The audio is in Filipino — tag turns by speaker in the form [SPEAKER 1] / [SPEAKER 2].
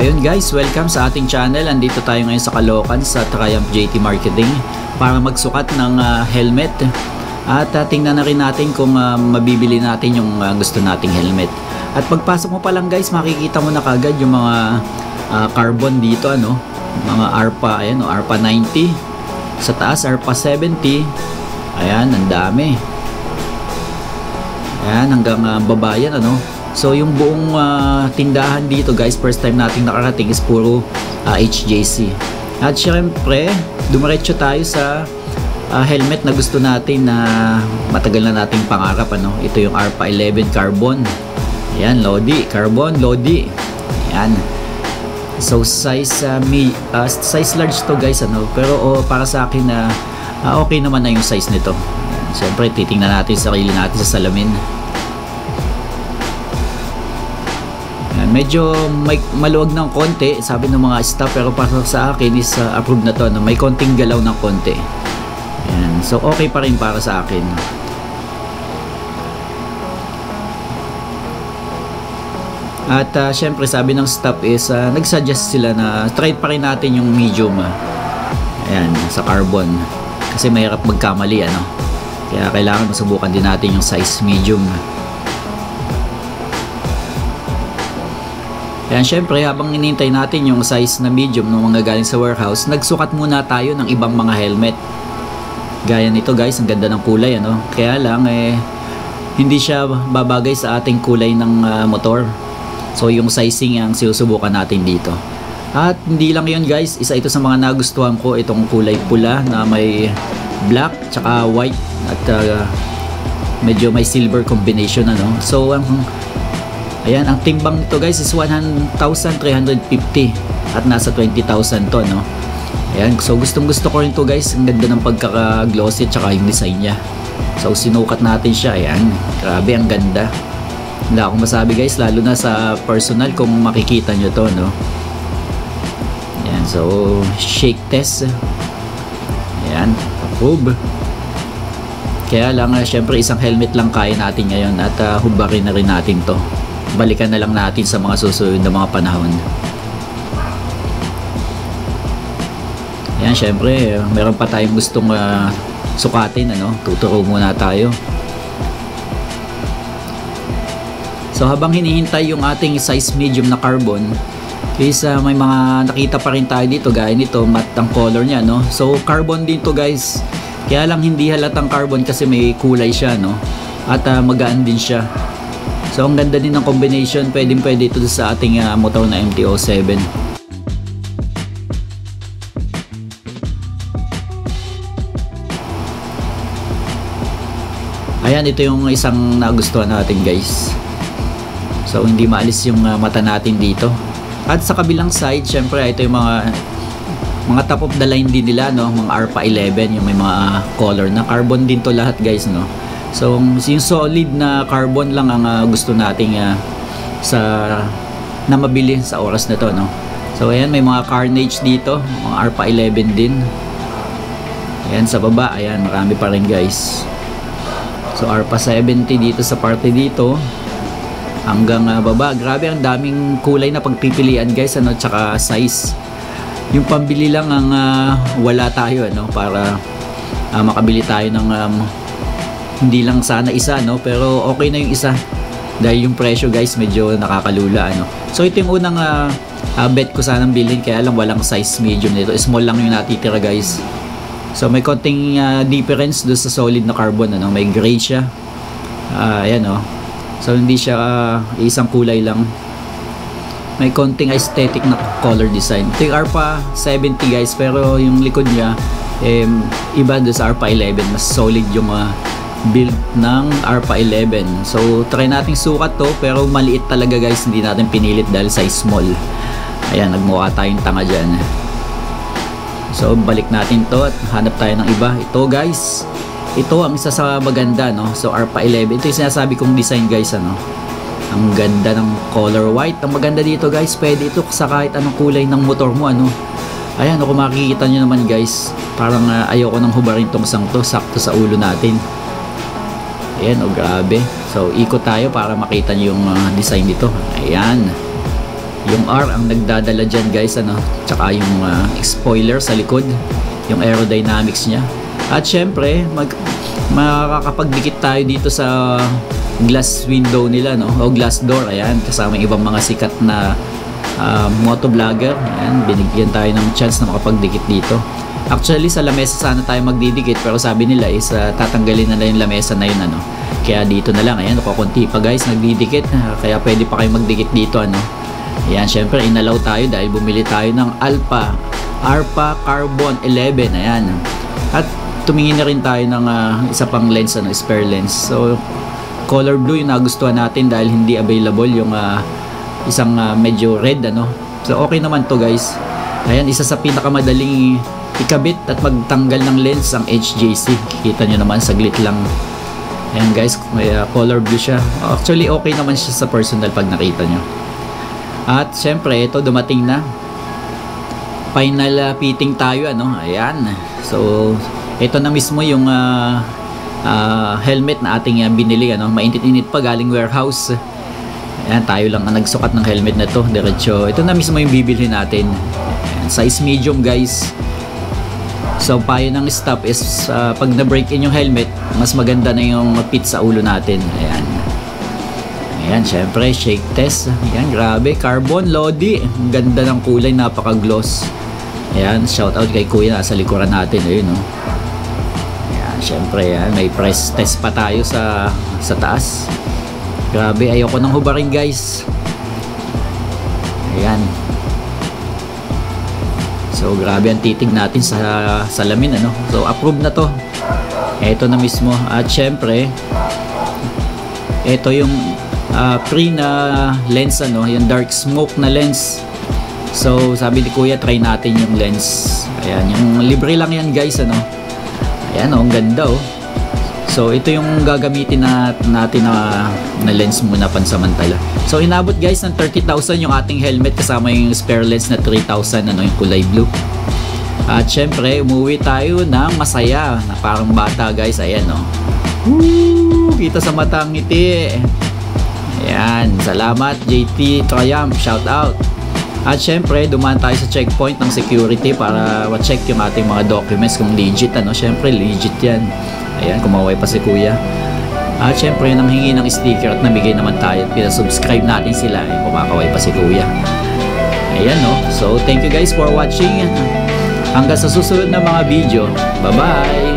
[SPEAKER 1] ayun guys, welcome sa ating channel. Andito tayo ngayon sa Caloocan sa Triumph JT Marketing para magsukat ng uh, helmet. At uh, tingnan na rin natin kung uh, mabibili natin yung uh, gusto nating helmet. At pagpasok mo pa lang guys, makikita mo na kagad yung mga uh, carbon dito ano, mga ARPA, ayan, oh, ARPA 90. Sa taas ARPA 70. Ayan, ang dami. Ayan, hanggang uh, baba yan ano. So yung buong uh, tindahan dito guys, first time nating nakarating is puro uh, HJC. At syempre, dumiretso tayo sa uh, helmet na gusto natin na matagal na nating pangarap ano. Ito yung ARPA 11 Carbon. Ayan, Lodi, Carbon, Lodi. Ayan. So size uh, me, uh, size large to guys ano, pero oh, para sa akin na uh, okay naman na yung size nito. Siyempre, titingnan natin sarili natin sa salamin. Medyo may maluwag ng konti sabi ng mga staff pero para sa akin is uh, approved na to no? may konting galaw ng konti Ayan. so okay pa rin para sa akin at uh, syempre sabi ng staff is uh, nagsuggest sila na try pa rin natin yung medium uh. Ayan, sa carbon kasi mahirap magkamali ano kaya kailangan masubukan din natin yung size medium Kaya syempre habang inintay natin yung size na medium ng mga galing sa warehouse, nagsukat muna tayo ng ibang mga helmet. Gaya nito guys, ang ganda ng kulay ano. Kaya lang eh hindi siya babagay sa ating kulay ng uh, motor. So yung sizing ang sinusubukan natin dito. At hindi lang yun guys, isa ito sa mga nagustuhan ko itong kulay pula na may black tsaka white at uh, medyo may silver combination ano. So ang Ayan, ang timbang nito guys is 1,350 at nasa 20,000 to, no? Ayan, so gustong gusto ko rin to guys. Ang ganda ng pagkaka-glossy at saka yung design niya. So sinukat natin siya, ayan. Grabe, ang ganda. Wala akong masabi guys, lalo na sa personal kung makikita nyo to, no? Ayan, so shake test. Ayan, approve. Kaya lang, uh, syempre isang helmet lang kaya natin ngayon at uh, hubarin na rin natin to balikan na lang natin sa mga susunod na mga panahon. Yan syempre meron pa tayong gustong uh, sukatin ano? Tuturo muna tayo. So habang hinihintay yung ating size medium na carbon is uh, may mga nakita pa rin tayo dito gaya nito matte ang color niya no? So carbon din to guys. Kaya lang hindi halatang carbon kasi may kulay siya no? At uh, magaan din siya So ang ganda din ng combination, pwedeng pwede ito sa ating uh, motor na MT-07. Ayan, ito yung isang nagustuhan natin guys. So hindi maalis yung uh, mata natin dito. At sa kabilang side, syempre ito yung mga mga top of the line din nila no, mga ARPA 11, yung may mga color na carbon din to lahat guys no. So, yung solid na carbon lang ang uh, gusto nating uh, sa na mabili sa oras na to, no? So, ayan, may mga carnage dito, mga ARPA 11 din. Ayan, sa baba, ayan, marami pa rin, guys. So, ARPA 70 dito sa parte dito. Hanggang uh, baba, grabe, ang daming kulay na pagpipilian, guys, ano, tsaka size. Yung pambili lang ang uh, wala tayo, ano, para uh, makabili tayo ng um, hindi lang sana isa no? Pero okay na yung isa. Dahil yung presyo guys medyo nakakalula ano? So ito yung unang uh, uh, bet ko sanang bilhin kaya lang walang size medium nito. Small lang yung natitira guys. So may konting uh, difference do sa solid na carbon ano? May gray siya. Uh, oh. So hindi siya uh, isang kulay lang. May konting aesthetic na color design. Ito yung ARPA 70 guys. Pero yung likod niya eh, iba do sa ARPA 11 mas solid yung uh, build ng ARPA 11 so try nating sukat to pero maliit talaga guys. Hindi natin pinilit dahil size small. Ayan nagmukha tayong tanga dyan. So balik natin to at hanap tayo ng iba. Ito guys. Ito ang isa sa maganda no? So ARPA 11 ito yung sinasabi kong design guys ano? Ang ganda ng color white. Ang maganda dito guys pwede ito sa kahit anong kulay ng motor mo ano? Ayan kung makikita nyo naman guys parang uh, ayoko nang hubarin tong sang to. Sakto sa ulo natin Ayan, oh grabe. So, ikot tayo para makita nyo yung uh, design nito. Ayan. Yung R ang nagdadala dyan guys, ano, tsaka yung uh, spoiler sa likod, yung aerodynamics niya. At syempre, mag, makakapagdikit tayo dito sa glass window nila, no? O glass door, ayan, kasama yung ibang mga sikat na uh, motovlogger. Ayan, binigyan tayo ng chance na makapagdikit dito. Actually, sa lamesa sana tayo magdidikit, pero sabi nila is uh, tatanggalin na lang yung lamesa na yun, ano. Kaya dito na lang, ayan, kukunti pa guys, nagdidikit. Kaya pwede pa kayo magdikit dito, ano Ayan, syempre inalaw tayo dahil bumili tayo ng Alpha Arpa Carbon 11. Ayan. At tumingin na rin tayo ng uh, isa pang lens, ano, spare lens. So, color blue yung nagustuhan natin dahil hindi available yung uh, isang uh, medyo red, ano. So, okay naman to guys. Ayan, isa sa pinakamadaling ikabit at magtanggal ng lens ang HJC. Kita nyo naman, saglit lang. Ayan guys, may uh, color blue siya. Actually, okay naman siya sa personal pag nakita nyo. At syempre, ito dumating na. Final uh, fitting tayo ano. Ayan. So, ito na mismo yung uh, uh, helmet na ating uh, binili ano. Mainit-init pa galing warehouse. Ayan, tayo lang ang nagsukat ng helmet na to. Diretso. Ito na mismo yung bibili natin. Ayan, size medium guys. So, payo ng stop is uh, pag na-break in yung helmet, mas maganda na yung fit sa ulo natin. Ayan. Ayan, syempre, shake test. Ayan, grabe. Carbon Lodi. Ang ganda ng kulay, napaka-gloss. Ayan, shout out kay kuya nasa likuran natin. Ayun, no? Ayan, syempre, ayan, may press test pa tayo sa, sa taas. Grabe, ayoko nang hubarin, guys. Ayan. So, grabe ang titig natin sa salamin, ano? So, approve na to. Ito na mismo. At syempre, ito yung uh, free na lens ano, yung dark smoke na lens. So, sabi ni Kuya, try natin yung lens. Ayan, yung libre lang yan guys, ano. Ayan, oh, ang ganda oh. So, ito yung gagamitin na, natin na, na lens muna pansamantala. So, inabot guys ng 30,000 yung ating helmet kasama yung spare lens na 3,000, ano, yung kulay blue. At syempre, umuwi tayo ng masaya na parang bata guys. Ayan, oh. Woo! Kita sa mata ang ngiti. Ayan, salamat JT Triumph, shout out. At syempre, dumaan tayo sa checkpoint ng security para ma-check yung ating mga documents kung legit ano. Syempre, legit yan. Ayan, kumaway pa si kuya. At syempre, nang hingi ng sticker at nabigay naman tayo at pinasubscribe natin sila. Ayan, kumakaway pa si kuya. Ayan no. So, thank you guys for watching. Hanggang sa susunod na mga video. Bye-bye!